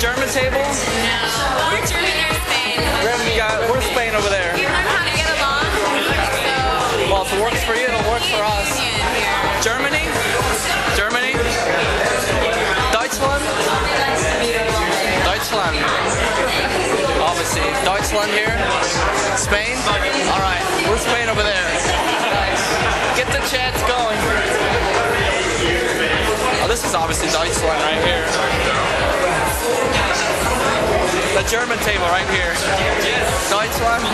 German table? No. We're German or Spain. Where we got, we're Spain over there. We learn how to get along. So Well, if it works for you, it'll work for us. Germany? Germany? Deutschland? Deutschland. Obviously. Deutschland here? Spain? Alright, we're Spain over there. Get the chats going. Oh, this is obviously Deutschland right here. The German table right here. Yes. Deutschland.